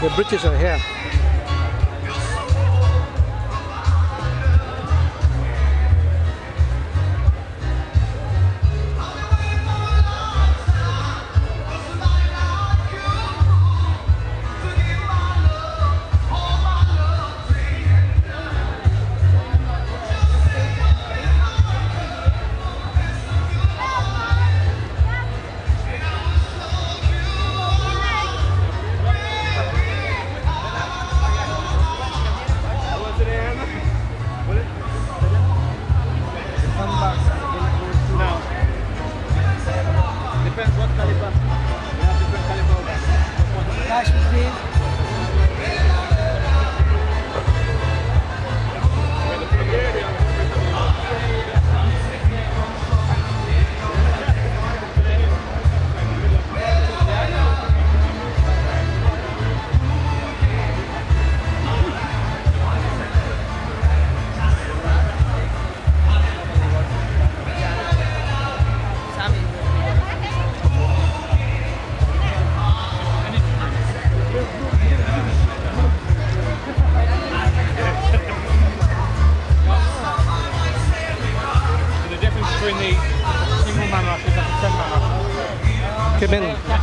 The British are here. So the between the single man raft is like a 10 man raft. Come in. That